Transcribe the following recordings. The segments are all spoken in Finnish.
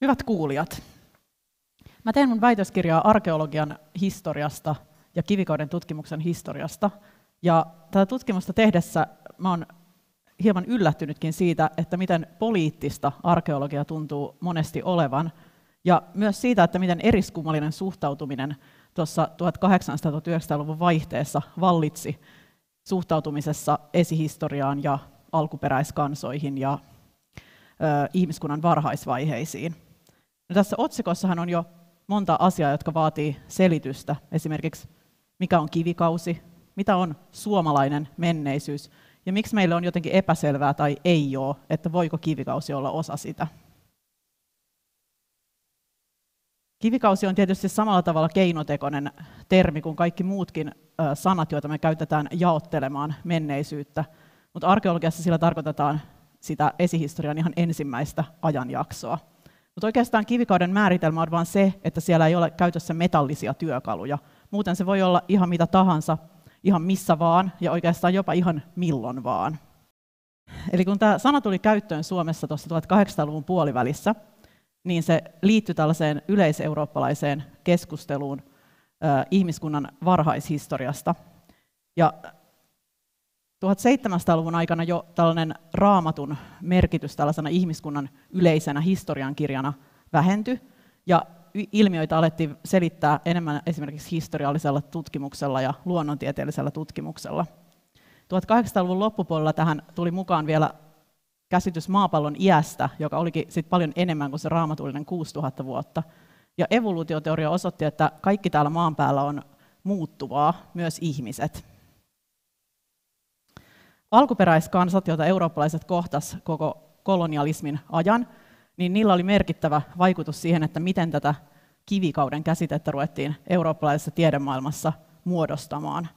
Hyvät kuulijat, mä teen mun väitöskirjaa arkeologian historiasta ja kivikauden tutkimuksen historiasta. Ja tätä tutkimusta tehdessä mä oon hieman yllättynytkin siitä, että miten poliittista arkeologia tuntuu monesti olevan. Ja myös siitä, että miten eriskummallinen suhtautuminen tuossa 1800-1900-luvun vaihteessa vallitsi suhtautumisessa esihistoriaan ja alkuperäiskansoihin ja ihmiskunnan varhaisvaiheisiin. No tässä otsikossahan on jo monta asiaa, jotka vaatii selitystä. Esimerkiksi mikä on kivikausi, mitä on suomalainen menneisyys ja miksi meille on jotenkin epäselvää tai ei ole, että voiko kivikausi olla osa sitä. Kivikausi on tietysti samalla tavalla keinotekoinen termi kuin kaikki muutkin sanat, joita me käytetään jaottelemaan menneisyyttä, mutta arkeologiassa sillä tarkoitetaan sitä esihistorian ihan ensimmäistä ajanjaksoa. Mutta oikeastaan kivikauden määritelmä on vain se, että siellä ei ole käytössä metallisia työkaluja. Muuten se voi olla ihan mitä tahansa, ihan missä vaan ja oikeastaan jopa ihan milloin vaan. Eli kun tämä sana tuli käyttöön Suomessa tuossa 1800-luvun puolivälissä, niin se liittyi tällaiseen yleiseurooppalaiseen keskusteluun ihmiskunnan varhaishistoriasta. Ja 1700-luvun aikana jo tällainen raamatun merkitys tällaisena ihmiskunnan yleisenä historiankirjana vähentyi, ja ilmiöitä alettiin selittää enemmän esimerkiksi historiallisella tutkimuksella ja luonnontieteellisellä tutkimuksella. 1800-luvun loppupuolella tähän tuli mukaan vielä käsitys maapallon iästä, joka olikin sit paljon enemmän kuin se raamatullinen 6000 vuotta. Ja evoluutioteoria osoitti, että kaikki täällä maan päällä on muuttuvaa, myös ihmiset. Alkuperäiskansat, joita eurooppalaiset kohtas koko kolonialismin ajan, niin niillä oli merkittävä vaikutus siihen, että miten tätä kivikauden käsitettä ruvettiin eurooppalaisessa tiedemaailmassa muodostamaan.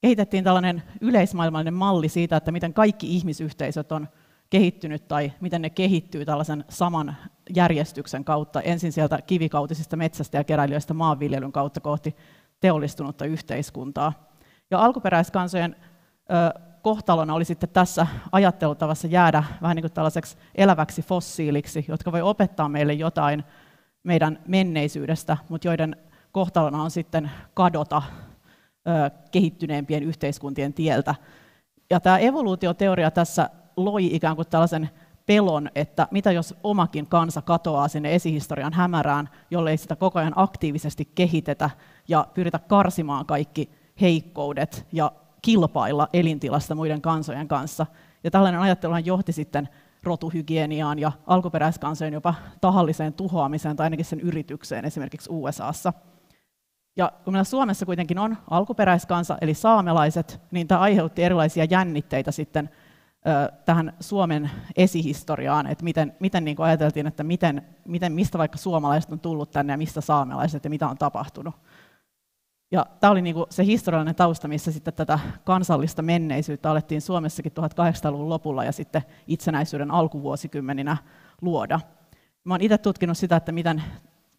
Kehitettiin tällainen yleismaailmallinen malli siitä, että miten kaikki ihmisyhteisöt on kehittynyt tai miten ne kehittyy tällaisen saman järjestyksen kautta, ensin sieltä kivikautisista metsästä ja keräilijöistä maanviljelyn kautta kohti teollistunutta yhteiskuntaa. Ja alkuperäiskansojen kohtalona oli sitten tässä ajattelutavassa jäädä vähän niin kuin tällaiseksi eläväksi fossiiliksi, jotka voi opettaa meille jotain meidän menneisyydestä, mutta joiden kohtalona on sitten kadota kehittyneempien yhteiskuntien tieltä. Ja tämä evoluutioteoria tässä loi ikään kuin tällaisen pelon, että mitä jos omakin kansa katoaa sinne esihistorian hämärään, jollei sitä koko ajan aktiivisesti kehitetä ja pyritä karsimaan kaikki heikkoudet ja kilpailla elintilasta muiden kansojen kanssa. Ja tällainen ajatteluhan johti sitten rotuhygieniaan ja alkuperäiskansojen jopa tahalliseen tuhoamiseen tai ainakin sen yritykseen esimerkiksi USAssa. Ja kun meillä Suomessa kuitenkin on alkuperäiskansa, eli saamelaiset, niin tämä aiheutti erilaisia jännitteitä sitten tähän Suomen esihistoriaan, että miten, miten niin ajateltiin, että miten, miten, mistä vaikka suomalaiset on tullut tänne ja mistä saamelaiset ja mitä on tapahtunut. Ja tämä oli niinku se historiallinen tausta, missä sitten tätä kansallista menneisyyttä alettiin Suomessakin 1800-luvun lopulla ja sitten itsenäisyyden alkuvuosikymmeninä luoda. Mä olen itse tutkinut sitä, että miten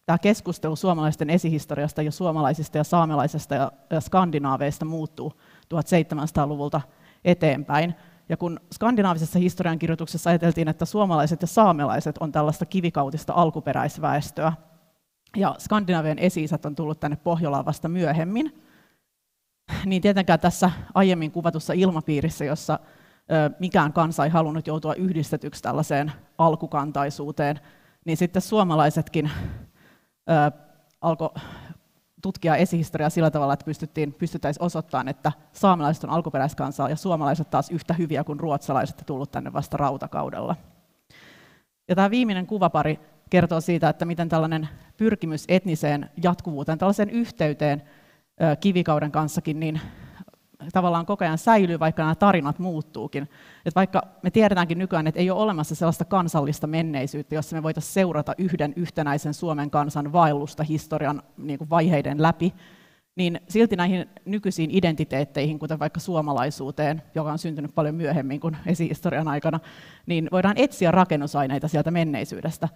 tämä keskustelu suomalaisten esihistoriasta ja suomalaisista ja saamelaisista ja, ja skandinaaveista muuttuu 1700-luvulta eteenpäin. Ja kun skandinaavisessa historiankirjoituksessa ajateltiin, että suomalaiset ja saamelaiset on tällaista kivikautista alkuperäisväestöä, ja Skandinavian esi on tullut tänne Pohjolaan vasta myöhemmin, niin tietenkään tässä aiemmin kuvatussa ilmapiirissä, jossa mikään kansa ei halunnut joutua yhdistetyksi tällaiseen alkukantaisuuteen, niin sitten suomalaisetkin alkoi tutkia esihistoriaa sillä tavalla, että pystyttiin, pystyttäisiin osoittamaan, että saamelaiset on alkuperäiskansaa ja suomalaiset taas yhtä hyviä kuin ruotsalaiset tullut tänne vasta rautakaudella. Ja tämä viimeinen kuvapari kertoo siitä, että miten tällainen pyrkimys etniseen jatkuvuuteen, tällaiseen yhteyteen kivikauden kanssakin, niin tavallaan koko ajan säilyy, vaikka nämä tarinat muuttuukin. Et vaikka me tiedetäänkin nykyään, että ei ole olemassa sellaista kansallista menneisyyttä, jossa me voitaisiin seurata yhden yhtenäisen Suomen kansan vaellusta historian niin kuin vaiheiden läpi, niin silti näihin nykyisiin identiteetteihin, kuten vaikka suomalaisuuteen, joka on syntynyt paljon myöhemmin kuin esihistorian aikana, niin voidaan etsiä rakennusaineita sieltä menneisyydestä.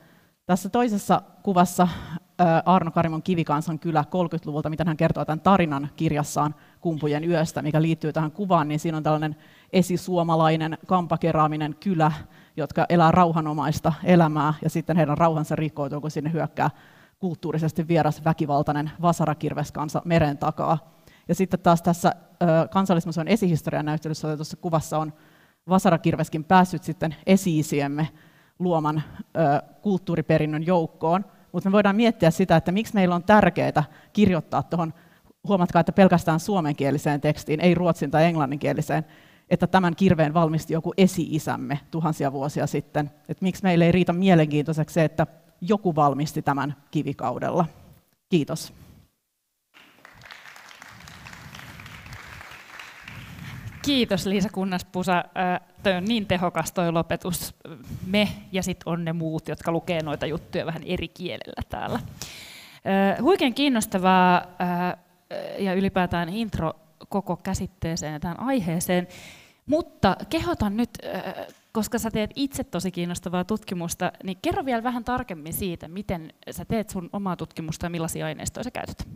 Tässä toisessa kuvassa Arno Karimon Kivikansan kylä 30-luvulta, mitä hän kertoo tämän tarinan kirjassaan Kumpujen yöstä, mikä liittyy tähän kuvaan, niin siinä on tällainen esisuomalainen kampakeraaminen kylä, jotka elää rauhanomaista elämää, ja sitten heidän rauhansa rikkoutuu, kun sinne hyökkää kulttuurisesti vieras väkivaltainen vasarakirveskansa meren takaa. Ja sitten taas tässä kansallismuseon esihistorian näyttelyssä otetussa kuvassa on vasarakirveskin päässyt sitten esiisiemme luoman kulttuuriperinnön joukkoon. Mutta me voidaan miettiä sitä, että miksi meillä on tärkeää kirjoittaa tuohon, huomatkaa, että pelkästään suomenkieliseen tekstiin, ei ruotsin tai englanninkieliseen, että tämän kirveen valmisti joku esi-isämme tuhansia vuosia sitten. Että miksi meille ei riitä mielenkiintoiseksi se, että joku valmisti tämän kivikaudella. Kiitos. Kiitos Liisa Kunnaspusa. Tuo on niin tehokas tuo lopetus. Me ja sitten on ne muut, jotka lukee noita juttuja vähän eri kielellä täällä. Huikein kiinnostavaa ja ylipäätään intro koko käsitteeseen ja tähän aiheeseen. Mutta kehotan nyt, koska sä teet itse tosi kiinnostavaa tutkimusta, niin kerro vielä vähän tarkemmin siitä, miten sä teet sun omaa tutkimusta ja millaisia aineistoja sä käytät.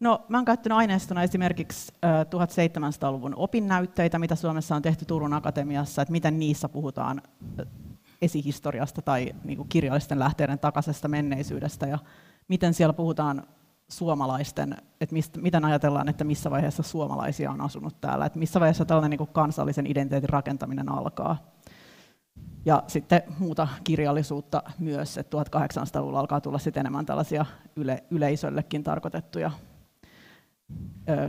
No, mä oon käyttänyt aineistona esimerkiksi 1700-luvun opinnäytteitä, mitä Suomessa on tehty Turun Akatemiassa, että miten niissä puhutaan esihistoriasta tai niin kuin kirjallisten lähteiden takaisesta menneisyydestä ja miten siellä puhutaan suomalaisten, että mistä, miten ajatellaan, että missä vaiheessa suomalaisia on asunut täällä, että missä vaiheessa tällainen niin kuin kansallisen identiteetin rakentaminen alkaa. Ja sitten muuta kirjallisuutta myös, että 1800-luvulla alkaa tulla sitten enemmän tällaisia yle, yleisöllekin tarkoitettuja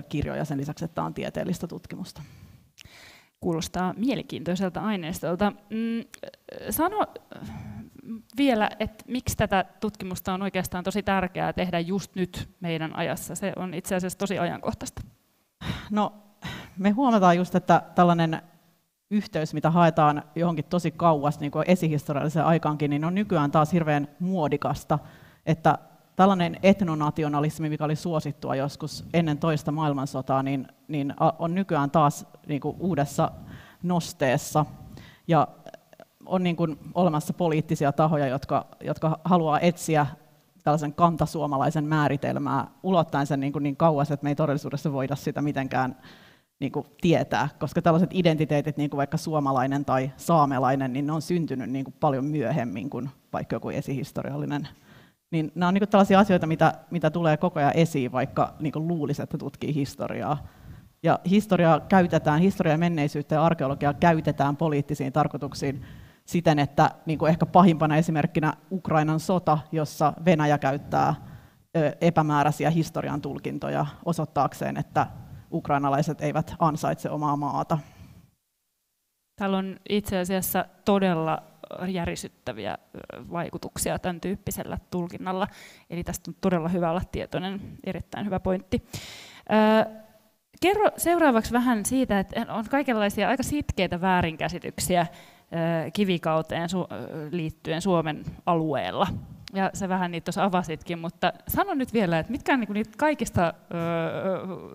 kirjoja sen lisäksi, että on tieteellistä tutkimusta. Kuulostaa mielenkiintoiselta aineistolta. Mm, sano vielä, että miksi tätä tutkimusta on oikeastaan tosi tärkeää tehdä just nyt meidän ajassa. Se on itse asiassa tosi ajankohtaista. No, me huomataan just, että tällainen yhteys, mitä haetaan johonkin tosi kauas niin kuin esihistorialliseen aikaankin, niin on nykyään taas hirveän muodikasta, että tällainen etnonationalismi, mikä oli suosittua joskus ennen toista maailmansotaa, niin, niin on nykyään taas niin kuin uudessa nosteessa. Ja on niin kuin olemassa poliittisia tahoja, jotka, jotka haluaa etsiä tällaisen kantasuomalaisen määritelmää ulottaen sen niin, kuin niin kauas, että me ei todellisuudessa voida sitä mitenkään niin kuin tietää, koska tällaiset identiteetit, niin kuin vaikka suomalainen tai saamelainen, niin ne on syntynyt niin kuin paljon myöhemmin kuin vaikka joku esihistoriallinen. Niin nämä on niin tällaisia asioita, mitä, mitä tulee koko ajan esiin, vaikka niin luulisi, että tutkii historiaa. Ja historiaa käytetään, historiaa ja menneisyyttä ja arkeologiaa käytetään poliittisiin tarkoituksiin siten, että niin ehkä pahimpana esimerkkinä Ukrainan sota, jossa Venäjä käyttää epämääräisiä historian tulkintoja osoittaakseen, että ukrainalaiset eivät ansaitse omaa maata. Täällä on itse asiassa todella järisyttäviä vaikutuksia tämän tyyppisellä tulkinnalla. Eli tästä on todella hyvä olla tietoinen, erittäin hyvä pointti. Kerro seuraavaksi vähän siitä, että on kaikenlaisia aika sitkeitä väärinkäsityksiä kivikauteen liittyen Suomen alueella. Ja se vähän niitä tuossa avasitkin, mutta sano nyt vielä, että mitkä on niinku niitä kaikista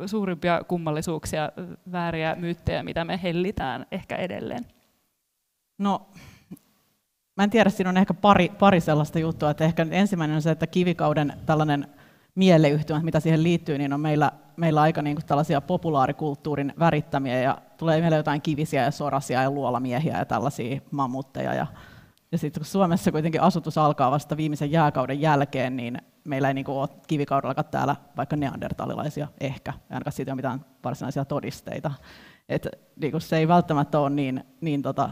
suurimpia kummallisuuksia, vääriä myyttejä, mitä me hellitään ehkä edelleen? No, mä en tiedä, siinä on ehkä pari, pari sellaista juttua, että ehkä ensimmäinen on se, että kivikauden tällainen mieleyhtymä, mitä siihen liittyy, niin on meillä, meillä aika niin kuin tällaisia populaarikulttuurin värittämiä ja tulee meille jotain kivisiä ja sorasia ja luolamiehiä ja tällaisia mammutteja. Ja, ja sitten kun Suomessa kuitenkin asutus alkaa vasta viimeisen jääkauden jälkeen, niin meillä ei niin kuin ole kivikaudellakaan täällä vaikka neandertalilaisia ehkä, ainakaan siitä ei ole mitään varsinaisia todisteita. Et, niin kuin se ei välttämättä ole niin, niin tota,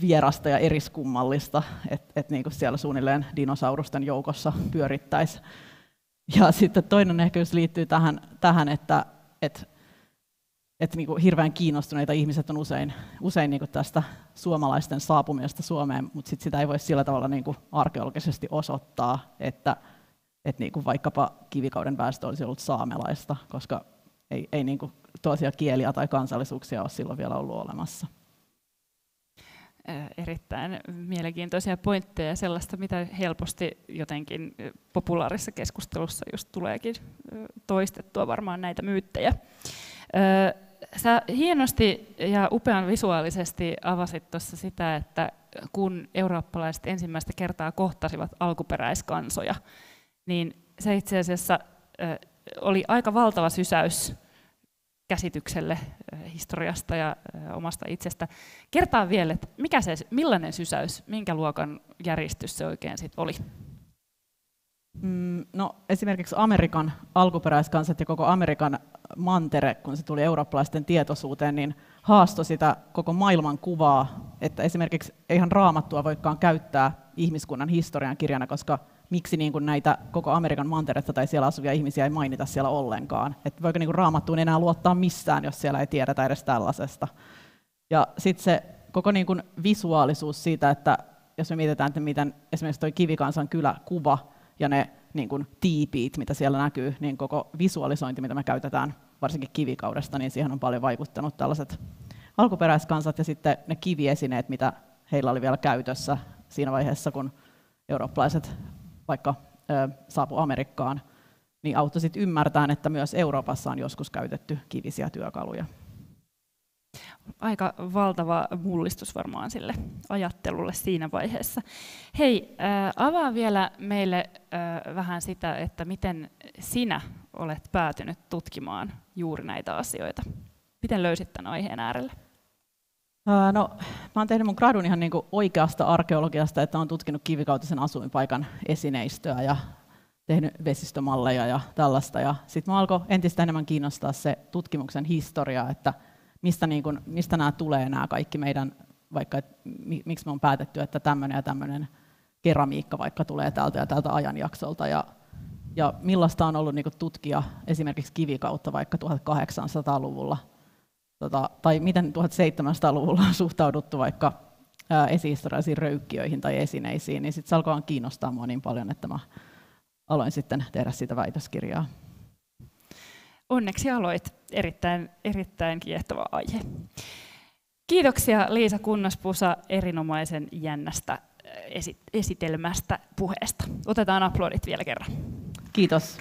vierasta ja eriskummallista, että et niin kuin siellä suunnilleen dinosaurusten joukossa pyörittäisi ja sitten toinen ehkä liittyy tähän, tähän että, että, että niin kuin hirveän kiinnostuneita ihmiset on usein, usein niin kuin tästä suomalaisten saapumisesta Suomeen, mutta sit sitä ei voi sillä tavalla niin kuin arkeologisesti osoittaa, että, että niin kuin vaikkapa kivikauden väestö olisi ollut saamelaista, koska ei, ei niin kuin toisia kieliä tai kansallisuuksia ole silloin vielä ollut olemassa erittäin mielenkiintoisia pointteja, sellaista, mitä helposti jotenkin populaarissa keskustelussa just tuleekin toistettua varmaan näitä myyttejä. Sä hienosti ja upean visuaalisesti avasit tuossa sitä, että kun eurooppalaiset ensimmäistä kertaa kohtasivat alkuperäiskansoja, niin se itse asiassa oli aika valtava sysäys käsitykselle historiasta ja omasta itsestä. Kertaa vielä, että mikä se, millainen sysäys, minkä luokan järjestys se oikein sitten oli? Mm, no, esimerkiksi Amerikan alkuperäiskansat ja koko Amerikan mantere, kun se tuli eurooppalaisten tietoisuuteen, niin haastoi sitä koko maailman kuvaa, että esimerkiksi eihän raamattua voikaan käyttää ihmiskunnan historian kirjana, koska miksi niin kuin näitä koko Amerikan manteretta tai siellä asuvia ihmisiä ei mainita siellä ollenkaan. Että voiko niin kuin raamattuun enää luottaa missään, jos siellä ei tiedetä edes tällaisesta. Ja sitten se koko niin kuin visuaalisuus siitä, että jos me mietitään, että miten esimerkiksi tuo Kivikansan kyläkuva ja ne niin kuin tiipiit, mitä siellä näkyy, niin koko visualisointi, mitä me käytetään varsinkin kivikaudesta, niin siihen on paljon vaikuttanut tällaiset alkuperäiskansat ja sitten ne kiviesineet, mitä heillä oli vielä käytössä siinä vaiheessa, kun eurooppalaiset vaikka ö, saapu Amerikkaan, niin auttoi sitten ymmärtämään, että myös Euroopassa on joskus käytetty kivisiä työkaluja. Aika valtava mullistus varmaan sille ajattelulle siinä vaiheessa. Hei, äh, avaa vielä meille äh, vähän sitä, että miten sinä olet päätynyt tutkimaan juuri näitä asioita. Miten löysit tämän aiheen äärelle? No, mä oon tehnyt mun gradun ihan niinku oikeasta arkeologiasta, että olen tutkinut kivikautisen asuinpaikan esineistöä ja tehnyt vesistömalleja ja tällaista. Ja sitten mä alkoi entistä enemmän kiinnostaa se tutkimuksen historia, että mistä, niinku, mistä nämä tulee nämä kaikki meidän, vaikka et, miksi me on päätetty, että tämmöinen ja tämmöinen keramiikka vaikka tulee täältä ja tältä ajanjaksolta. Ja, ja millaista on ollut niinku tutkia esimerkiksi kivikautta vaikka 1800-luvulla – tota, tai miten 1700-luvulla on suhtauduttu vaikka esihistoriallisiin röykkiöihin tai esineisiin, niin sitten se alkoi kiinnostaa mua niin paljon, että mä aloin sitten tehdä siitä väitöskirjaa. Onneksi aloit. Erittäin, erittäin kiehtova aihe. Kiitoksia Liisa Kunnaspusa erinomaisen jännästä esitelmästä puheesta. Otetaan aplodit vielä kerran. Kiitos.